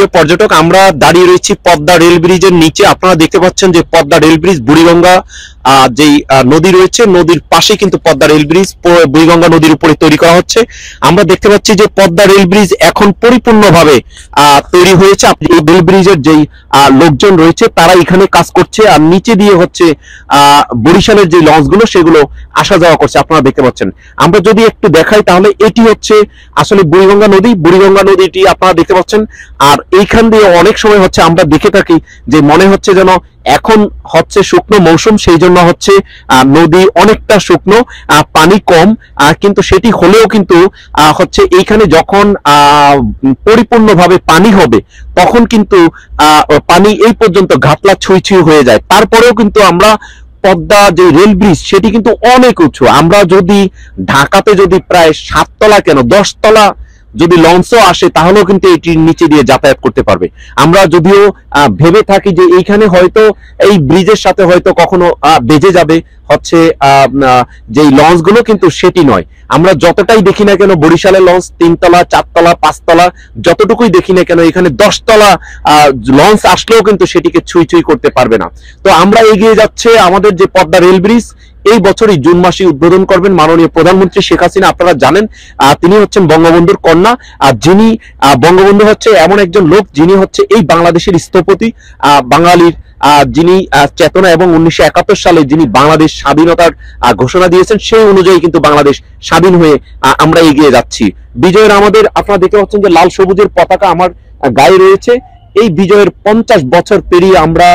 প্রিয় পর্যটক, আমরা দাঁড়িয়ে রয়েছি পদ্মা রেল ব্রিজের নিচে। আপনারা দেখতে পাচ্ছেন যে পদ্মা রেল ব্রিজ, বুড়িগঙ্গা যেই নদী রয়েছে, নদীর পাশে কিন্তু পদ্মা রেল ব্রিজ বুড়িগঙ্গা নদীর উপরে তৈরি করা হচ্ছে। আমরা দেখতে পাচ্ছি যে পদ্মা রেল ব্রিজ এখন পরিপূর্ণভাবে তৈরি হয়েছে। আপনি রেল ব্রিজের যেই লোকজন রয়েছে, তারা এখানে কাজ করছে, আর নিচে দিয়ে হচ্ছে বরিশালের যে লঞ্চগুলো, সেগুলো আসা যাওয়া করছে, আপনারা দেখতে পাচ্ছেন। আমরা যদি একটু দেখাই, তাহলে এটি হচ্ছে আসলে বুড়িগঙ্গা নদী। বুড়িগঙ্গা নদীটি আপনারা দেখতে পাচ্ছেন, আর এইখান দিয়ে অনেক সময় হচ্ছে আমরা দেখে থাকি যে মনে হচ্ছে যেন এখন হচ্ছে শুকনো মৌসুম, সেই জন্য হচ্ছে নদী অনেকটা শুকনো পানি কম কিন্তু সেটি হলেও কিন্তু হচ্ছে এইখানে যখন পরিপূর্ণভাবে পানি হবে, তখন কিন্তু পানি এই পর্যন্ত ঘাটলা ছুঁই ছুঁই হয়ে যায়। তারপরেও কিন্তু আমরা পদ্মা যে রেল ব্রিজ, সেটি কিন্তু অনেক উঁচু। আমরা যদি ঢাকাতে যদি প্রায় সাততলা কেন, দশতলা যদি লঞ্চও আসে, তাহলেও কিন্তু এটির নিচে দিয়ে যাতায়াত করতে পারবে। আমরা যদিও ভেবে থাকি যে এইখানে হয়তো এই ব্রিজের সাথে হয়তো কখনো বেজে যাবে। হচ্ছে যেই লঞ্চগুলো কিন্তু সেটি নয়। আমরা যতটাই দেখি না কেন বরিশালের লঞ্চ, তিনতলা, চারতলা, পাঁচতলা, যতটুকুই দেখি না কেন এখানে দশতলা লঞ্চ আসলেও কিন্তু সেটিকে ছুঁই ছুঁই করতে পারবে না। তো আমরা এগিয়ে যাচ্ছে আমাদের যে পদ্মা রেল ব্রিজ এই বছরই জুন মাসে উদ্বোধন করবেন মাননীয় প্রধানমন্ত্রী শেখ হাসিনা। আপনারা জানেন তিনি হচ্ছেন বঙ্গবন্ধুর কন্যা। আর যিনি বঙ্গবন্ধু হচ্ছে এমন একজন লোক যিনি হচ্ছে এই বাংলাদেশের স্থপতি। বাঙালির যিনি চেতনা এবং উনিশশো একাত্তর সালে যিনি বাংলাদেশ স্বাধীনতার ঘোষণা দিয়েছেন, সেই অনুযায়ী কিন্তু বাংলাদেশ স্বাধীন হয়ে আমরা এগিয়ে যাচ্ছি। বিজয়ের আমাদের, আপনারা দেখতে পাচ্ছেন যে লাল সবুজের পতাকা আমার গায়ে রয়েছে। এই বিজয়ের পঞ্চাশ বছর পেরিয়ে আমরা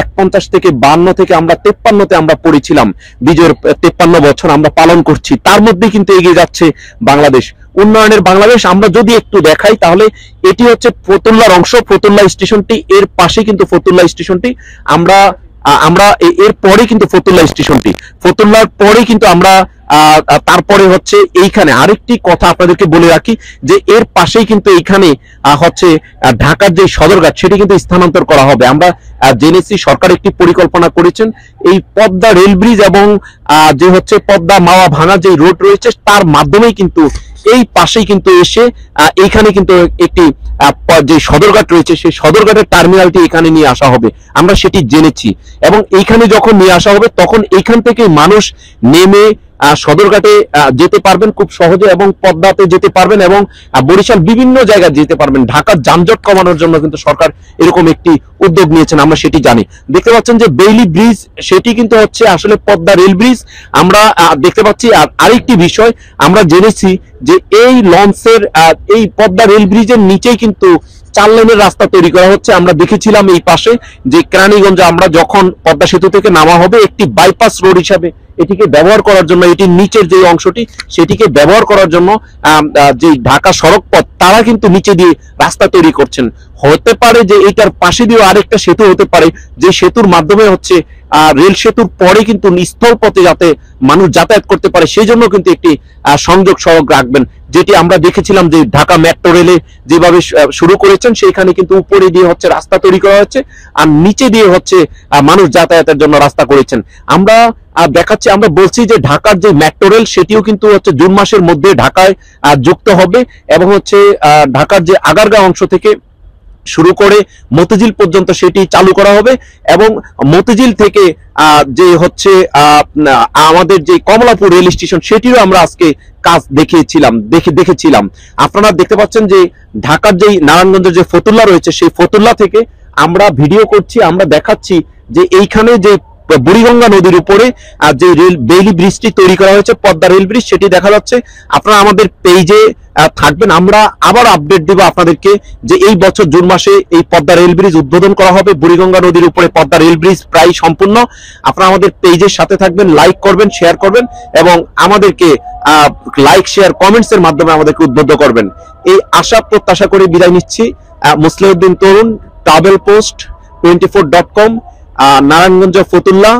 এক পঞ্চাশ থেকে বান্ন থেকে আমরা তেপ্পান্নতে আমরা পড়েছিলাম। বিজয়ের তেপ্পান্ন বছর আমরা পালন করছি। তার মধ্যে কিন্তু এগিয়ে যাচ্ছে বাংলাদেশ। উন্নয়নের বাংলাদেশ আমরা যদি একটু দেখাই, তাহলে এটি হচ্ছে ফতুল্লার অংশ। ফতুল্লা স্টেশনটি, এর পাশে কিন্তু ফতুল্লা স্টেশনটি। আমরা আমরা এর পরে কিন্তু ফতুল্লা স্টেশনটি। ফতুল্লার পরে কিন্তু আমরা তারপরে হচ্ছে এইখানে আরেকটি কথা আপনাদেরকে বলে রাখি, যে এর পাশেই কিন্তু এইখানে হচ্ছে ঢাকার যে সদরঘাট, সেটি কিন্তু স্থানান্তর করা হবে। আমরা জেনেছি সরকার একটি পরিকল্পনা করেছেন। এই পদ্মা রেল ব্রিজ এবং যে হচ্ছে পদ্মা মাওয়া ভাঙা যে রোড রয়েছে, তার মাধ্যমেই কিন্তু এই পাশেই কিন্তু এসে এইখানে কিন্তু একটি যে সদরঘাট রয়েছে, সেই সদরঘাটের টার্মিনালটি এখানে নিয়ে আসা হবে। আমরা সেটি জেনেছি। এবং এইখানে যখন নিয়ে আসা হবে, তখন এইখান থেকে মানুষ নেমে সদরঘাটে যেতে পারবেন খুব সহজে এবং পদ্মাতে যেতে পারবেন এবং বরিশাল বিভিন্ন জায়গায় যেতে পারবেন। ঢাকার যানজট কমানোর জন্য কিন্তু সরকার এরকম একটি উদ্যোগ নিয়েছেন, আমরা সেটি জানি। দেখতে পাচ্ছেন যে বেইলি ব্রিজ, সেটি কিন্তু হচ্ছে আসলে পদ্মা রেল ব্রিজ। আমরা দেখতে পাচ্ছি, আর আরেকটি বিষয়, আমরা জেনেছি যে এই লঞ্চের এই পদ্মা রেল ব্রিজের নিচেই কিন্তু চার লেনের রাস্তা তৈরি করা হচ্ছে। আমরা দেখেছিলাম এই পাশে যে কেরানীগঞ্জ আমরা যখন পদ্মা সেতু থেকে নামা হবে, একটি বাইপাস রোড হিসাবে এটিকে ব্যবহার করার জন্য এটির নিচের যে অংশটি সেটিকে ব্যবহার করার জন্য যে ঢাকা সড়ক পথ তারা কিন্তু নিচে দিয়ে রাস্তা তৈরি করছেন। হতে পারে যে এটার পাশে দিয়েও আরেকটা সেতু হতে পারে যে সেতুর মাধ্যমে হচ্ছে আহ, রেল সেতুর পরে কিন্তু স্থল পথে যাতে মানুষ যাতায়াত করতে পারে সেই জন্য কিন্তু একটি সংযোগ সড়ক রাখবেন যেটি আমরা দেখেছিলাম যে ঢাকা মেট্রো রেলে যেভাবে শুরু করেছেন সেইখানে কিন্তু উপরে দিয়ে হচ্ছে রাস্তা তৈরি করা হচ্ছে আর নিচে দিয়ে হচ্ছে মানুষ যাতায়াতের জন্য রাস্তা করেছেন। আমরা দেখাচ্ছি, আমরা বলছি যে ঢাকার যে মেট্রো রেল সেটিও কিন্তু হচ্ছে জুন মাসের মধ্যে ঢাকায় যুক্ত হবে এবং হচ্ছে ঢাকার যে আগারগাঁও অংশ থেকে শুরু করে মতিঝিল পর্যন্ত সেটি চালু করা হবে এবং মতিঝিল থেকে যে হচ্ছে আমাদের যে কমলাপুর রেল স্টেশন সেটিও আমরা আজকে কাজ দেখিয়েছিলাম, দেখে, দেখেছিলাম। আপনারা দেখতে পাচ্ছেন যে ঢাকার যেই নারায়ণগঞ্জের যে ফতুল্লা রয়েছে, সেই ফতুল্লা থেকে আমরা ভিডিও করছি, আমরা দেখাচ্ছি যে এইখানে যে বুড়িগঙ্গা নদীর উপরে আর যে রেল, বেইলি ব্রিজটি তৈরি করা হয়েছে, পদ্মা রেল ব্রিজ, সেটি দেখা যাচ্ছে। আপনারা আমাদের পেজে থাকবেন। আমরা আবার আপডেট দিব আপনাদেরকে যে এই বছর জুন মাসে এই পদ্মা রেল ব্রিজ উদ্বোধন করা হবে। বুড়িগঙ্গা নদীর উপরে পদ্মা রেল ব্রিজ প্রায় সম্পূর্ণ। আপনারা আমাদের পেজের সাথে থাকবেন লাইক করবেন শেয়ার করবেন এবং আমাদেরকে লাইক শেয়ার কমেন্টস এর মাধ্যমে আমাদেরকে উদ্বুদ্ধ করবেন। এই আশা, প্রত্যাশা করে বিদায় নিচ্ছি। Musliuddin Tarun travel post twenty four dot com Narayanganj, Fatullah,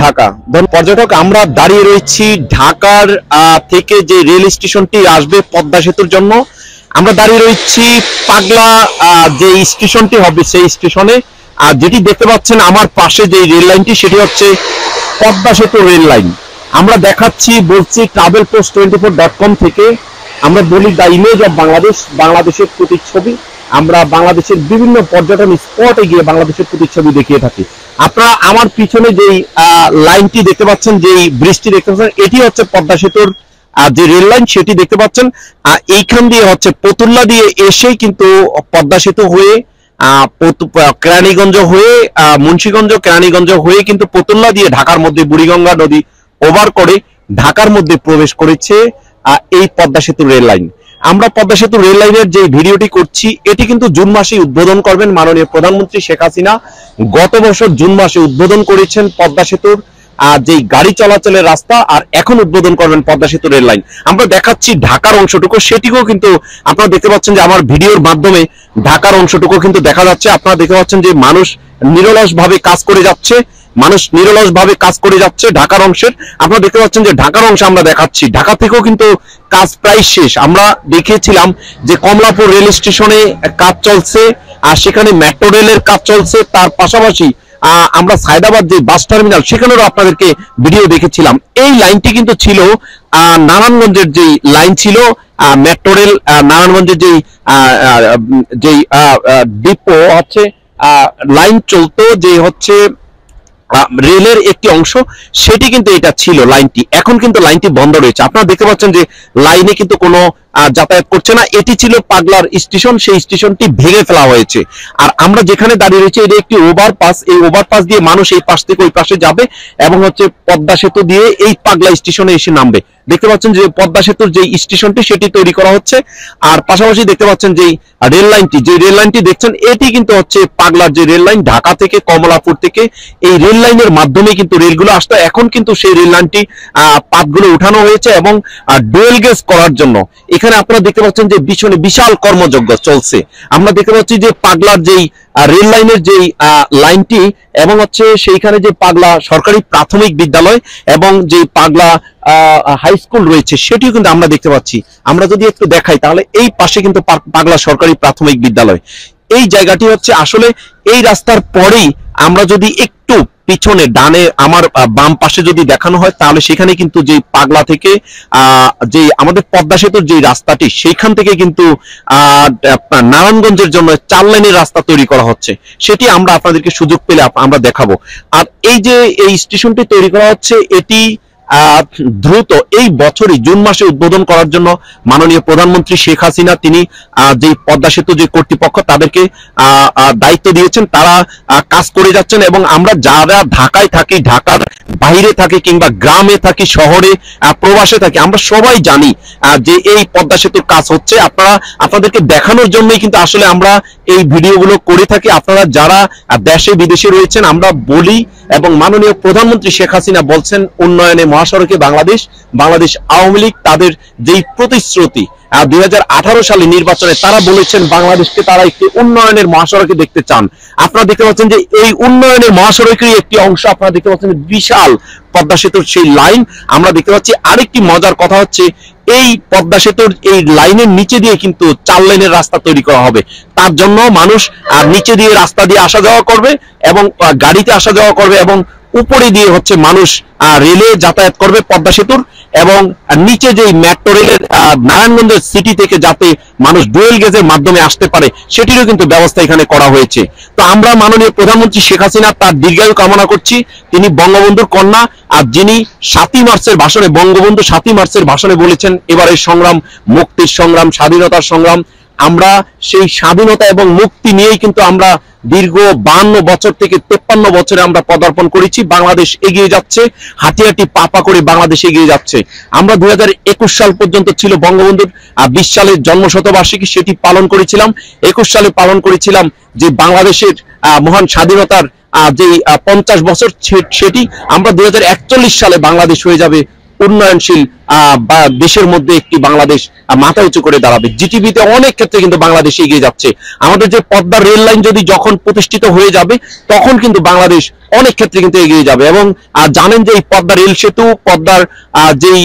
Dhaka. পর্যটক, আমরা দাঁড়িয়ে রয়েছি ঢাকার থেকে যে রেল স্টেশনটি আসবে পদ্মা সেতুর জন্য। আমরা দাঁড়িয়ে রয়েছি পাগলা যে স্টেশনটি হবে সেই স্টেশনে। আর যেটি দেখতে পাচ্ছেন আমার পাশে যে রেল লাইনটি, সেটি হচ্ছে পদ্মা সেতু রেল লাইন। আমরা দেখাচ্ছি বলছি travel post twenty four dot com থেকে। আমরা বলি দ্য ইমেজ অফ বাংলাদেশ, বাংলাদেশের প্রতিচ্ছবি। আমরা বাংলাদেশের বিভিন্ন পর্যটন স্পটে গিয়ে বাংলাদেশের প্রতিচ্ছবি দেখিয়ে থাকি। আপনারা আমার পিছনে যেই লাইনটি দেখতে পাচ্ছেন, যেই বৃষ্টি দেখতে পাচ্ছেন, এটি হচ্ছে পদ্মা সেতুর যে রেল লাইন, সেটি দেখতে পাচ্ছেন। এইখান দিয়ে হচ্ছে পতুল্লা দিয়ে এসেই কিন্তু পদ্মা সেতু হয়ে কেরানীগঞ্জ হয়ে মুন্সিগঞ্জ, কেরানীগঞ্জ হয়ে কিন্তু পতুল্লা দিয়ে ঢাকার মধ্যে বুড়িগঙ্গা নদী ওভার করে ঢাকার মধ্যে প্রবেশ করেছে এই পদ্মা সেতু রেল লাইন। আমরা পদ্মা সেতু রেল লাইনের যে ভিডিওটি করছি এটি কিন্তু জুন মাসে উদ্বোধন করবেন মাননীয় প্রধানমন্ত্রী শেখ হাসিনা। গত বছর জুন মাসে উদ্বোধন করেছেন পদ্মা সেতুর আহ, যেই গাড়ি চলাচলের রাস্তা আর এখন উদ্বোধন করবেন পদ্মা সেতু রেল লাইন আমরা দেখাচ্ছি ঢাকার অংশটুকু সেটিকেও কিন্তু আপনারা দেখতে পাচ্ছেন যে আমার ভিডিওর মাধ্যমে ঢাকার অংশটুকু কিন্তু দেখা যাচ্ছে। আপনারা দেখতে পাচ্ছেন যে মানুষ নিরলস ভাবে কাজ করে যাচ্ছে। মানুষ নিরলস ভাবে কাজ করে যাচ্ছে ঢাকার অংশের। আপনারা দেখতে পাচ্ছেন যে ঢাকার অংশ আমরা দেখাচ্ছি। ঢাকা থেকেও কিন্তু কাজ প্রায় শেষ। আমরা দেখিয়েছিলাম যে কমলাপুর রেল স্টেশনে কাজ চলছে আর সেখানে মেট্রো রেলের কাজ চলছে। তার পাশাপাশি আমরা সায়দাবাদ যে বাস টার্মিনাল সেখানেও আপনাদেরকে ভিডিও দেখেছিলাম। এই লাইনটি কিন্তু ছিল নারায়ণগঞ্জের যেই লাইন ছিল মেট্রো রেল নারায়ণগঞ্জের যেই যেই ডিপো হচ্ছে লাইন চলতো যে হচ্ছে রেলের একটি অংশ, সেটি কিন্তু এটা ছিল লাইনটি। এখন কিন্তু লাইনটি বন্ধ রয়েছে। আপনারা দেখতে পাচ্ছেন যে লাইনে কিন্তু কোনো যাতায়াত করছে না। এটি ছিল পাগলার স্টেশন। সেই স্টেশনটি ভেঙে ফেলা হয়েছে। আর আমরা যেখানে দাঁড়িয়ে রয়েছে, এটি একটি ওভারপাস। এই ওভারপাস দিয়ে মানুষ এই পাশ থেকে ওই পাশে যাবে এবং হচ্ছে পদ্মা সেতু দিয়ে এই পাগলা স্টেশনে এসে নামবে। দেখতে পাচ্ছেন যে পদ্মা সেতুর যে স্টেশনটি, সেটি তৈরি করা হচ্ছে। আর পাশাপাশি দেখতে পাচ্ছেন যে রেল লাইনটি যে রেল লাইনটি দেখছেন, এটি কিন্তু হচ্ছে পাগলার যে রেল লাইন, ঢাকা থেকে কমলাপুর থেকে এই রেল লাইনের মাধ্যমে কিন্তু রেলগুলো আসতো। এখন কিন্তু সেই রেল লাইনটি পাতগুলো উঠানো হয়েছে এবং ডুয়েল গেজ করার জন্য। এখানে আপনারা দেখতে পাচ্ছেন যে পিছনে বিশাল কর্মযজ্ঞ চলছে। আমরা দেখতে পাচ্ছি যে পাগলার যেই রেল লাইনের যেই লাইনটি এবং হচ্ছে সেইখানে যে পাগলা সরকারি প্রাথমিক বিদ্যালয় এবং যে পাগলা হাই স্কুল রয়েছে, সেটিও কিন্তু আমরা দেখতে পাচ্ছি। আমরা যদি একটু দেখাই, তাহলে এই পাশে কিন্তু পাগলা সরকারি প্রাথমিক বিদ্যালয়। এই জায়গাটি হচ্ছে আসলে এই রাস্তার পরেই আমরা যদি একটু পিছনে, ডানে আমার বাম পাশে যদি দেখানো হয়, তাহলে সেখানে কিন্তু যে পাগলা থেকে যে আমাদের পদ্মা সেতুর যে রাস্তাটি, সেইখান থেকে কিন্তু নারায়ণগঞ্জের জন্য চার লাইনের রাস্তা তৈরি করা হচ্ছে। সেটি আমরা আপনাদেরকে সুযোগ পেলে আমরা দেখাবো। আর এই যে এই স্টেশনটি তৈরি করা হচ্ছে, এটি দ্রুত এই বছরই জুন মাসে উদ্বোধন করার জন্য মাননীয় প্রধানমন্ত্রী শেখ হাসিনা, তিনি যে পদ্মা সেতু, যে কর্তৃপক্ষ, তাদেরকে দায়িত্ব দিয়েছেন। তারা কাজ করে যাচ্ছেন এবং আমরা যারা ঢাকায় থাকি, ঢাকার বাইরে থাকি কিংবা গ্রামে থাকি, শহরে প্রবাসে থাকি, আমরা সবাই জানি যে এই পদ্মা সেতুর কাজ হচ্ছে। আপনারা, আপনাদেরকে দেখানোর জন্যই কিন্তু আসলে আমরা এই ভিডিওগুলো করে থাকি। আপনারা যারা দেশে বিদেশে রয়েছেন, আমরা বলি এবং মাননীয় প্রধানমন্ত্রী শেখ হাসিনা বলছেন, উন্নয়নে মহাসড়কে বাংলাদেশ বাংলাদেশ আওয়ামী লীগ, তাদের যেই প্রতিশ্রুতি দুই সালে নির্বাচনে তারা বলেছেন বাংলাদেশকে তারা একটি উন্নয়নের মহাসড়কে দেখতে চান। আপনারা দেখতে পাচ্ছেন যে এই উন্নয়নের একটি অংশ, আপনারা দেখতে পাচ্ছেন বিশাল পদ্মা সেতুর সেই লাইন। আমরা দেখতে পাচ্ছি আরেকটি মজার কথা হচ্ছে, এই পদ্মা সেতুর এই লাইনের নিচে দিয়ে কিন্তু চার লাইনের রাস্তা তৈরি করা হবে। তার জন্য মানুষ নিচে দিয়ে রাস্তা দিয়ে আসা যাওয়া করবে এবং গাড়িতে আসা যাওয়া করবে এবং উপরে দিয়ে হচ্ছে মানুষ রেলে যাতায়াত করবে পদ্মা সেতুর এবং নিচে যেই মেট্রো রেলের নারায়ণগঞ্জের সিটি থেকে যাতে মানুষ ডুয়েল গেজের মাধ্যমে আসতে পারে, সেটিরও কিন্তু ব্যবস্থা এখানে করা হয়েছে। তো আমরা মাননীয় প্রধানমন্ত্রী শেখ হাসিনা তার দীর্ঘায়ু কামনা করছি। তিনি বঙ্গবন্ধুর কন্যা আর যিনি সাতই মার্চের ভাষণে, বঙ্গবন্ধু সাতই মার্চের ভাষণে বলেছেন এবারের সংগ্রাম, মুক্তির সংগ্রাম, স্বাধীনতার সংগ্রাম। আমরা সেই স্বাধীনতা এবং মুক্তি নিয়েই কিন্তু আমরা দীর্ঘ বান্ন বছর থেকে তেপ্পান্ন বছরে আমরা পদার্পণ করেছি। বাংলাদেশ এগিয়ে যাচ্ছে। হাঁটি পাপা করে বাংলাদেশ এগিয়ে যাচ্ছে। আমরা দুই হাজার একুশ সাল পর্যন্ত ছিল বঙ্গবন্ধুর বিশ সালের জন্মশতবার্ষিকী সেটি পালন করেছিলাম। একুশ সালে পালন করেছিলাম যে বাংলাদেশের মহান স্বাধীনতার যে পঞ্চাশ বছর সেটি, আমরা দুই হাজার একচল্লিশ সালে বাংলাদেশ হয়ে যাবে। উন্নয়নশীল বা দেশের মধ্যে একটি বাংলাদেশ মাথা উঁচু করে দাঁড়াবে। জিটিভিতে অনেক ক্ষেত্রে কিন্তু বাংলাদেশ এগিয়ে যাচ্ছে। আমাদের যে পদ্মার রেল লাইন যদি যখন প্রতিষ্ঠিত হয়ে যাবে, তখন কিন্তু বাংলাদেশ অনেক ক্ষেত্রে কিন্তু এগিয়ে যাবে এবং জানেন যে এই পদ্মা রেল সেতু, পদ্মার যেই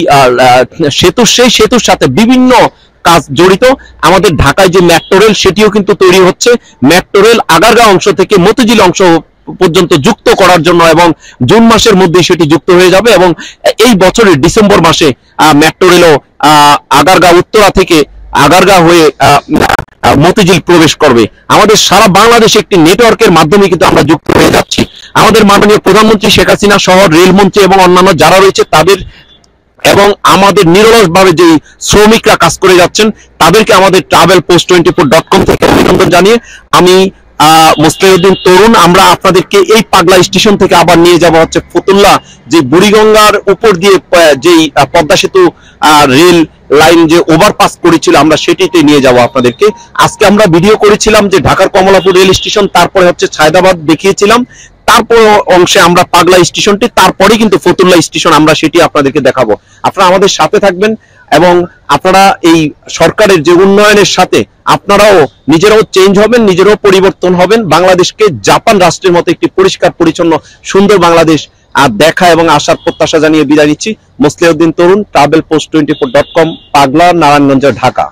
সেতু, সেই সেতুর সাথে বিভিন্ন কাজ জড়িত। আমাদের ঢাকায় যে মেট্রো রেল সেটিও কিন্তু তৈরি হচ্ছে। মেট্রো রেল আগারগাঁও অংশ থেকে মতিঝিল অংশ পর্যন্ত যুক্ত করার জন্য এবং জুন মাসের মধ্যে সেটি যুক্ত হয়ে যাবে এবং এই বছরের ডিসেম্বর মাসে মেট্রো রেলও আহ, আগারগাঁও উত্তরা থেকে আগারগাঁও হয়ে মতিঝিল প্রবেশ করবে। আমাদের সারা বাংলাদেশে একটি নেটওয়ার্কের মাধ্যমে কিন্তু আমরা যুক্ত হয়ে যাচ্ছি। আমাদের মাননীয় প্রধানমন্ত্রী শেখ হাসিনা সহ রেলমন্ত্রী এবং অন্যান্য যারা রয়েছে তাদের এবং আমাদের নিরলসভাবে যে শ্রমিকরা কাজ করে যাচ্ছেন তাদেরকে আমাদের travel post twenty four dot com থেকে অভিনন্দন জানিয়ে আমি মুস্তাহিউদ্দিন তরুণ, আমরা আপনাদেরকে এই পাগলা স্টেশন থেকে আবার নিয়ে যাব হচ্ছে ফতুল্লা, যে বুড়িগঙ্গার উপর দিয়ে যেই পদ্মা সেতু রেল লাইন যে ওভারপাস করেছিল, আমরা সেটিতে নিয়ে যাব আপনাদেরকে। আজকে আমরা ভিডিও করেছিলাম যে ঢাকার কমলাপুর রেল স্টেশন, তারপরে হচ্ছে ছায়দাবাদ দেখিয়েছিলাম। তারপর অংশে আমরা পাগলা স্টেশনটি তারপরে কিন্তু ফতুল্লা স্টেশন, আমরা সেটি আপনাদেরকে দেখাবো। আপনারা আমাদের সাথে থাকবেন। এবং আপনারা এই সরকারের যে উন্নয়নের সাথে আপনারাও নিজেরাও চেঞ্জ হবেন, নিজেরাও পরিবর্তন হবেন। বাংলাদেশকে জাপান রাষ্ট্রের মতো একটি পরিষ্কার, পরিচ্ছন্ন, সুন্দর বাংলাদেশ আর দেখা এবং আসার প্রত্যাশা জানিয়ে বিদায় নিচ্ছি। Musliuddin Tarun travel post twenty four dot com Pagla Narayanganj Dhaka.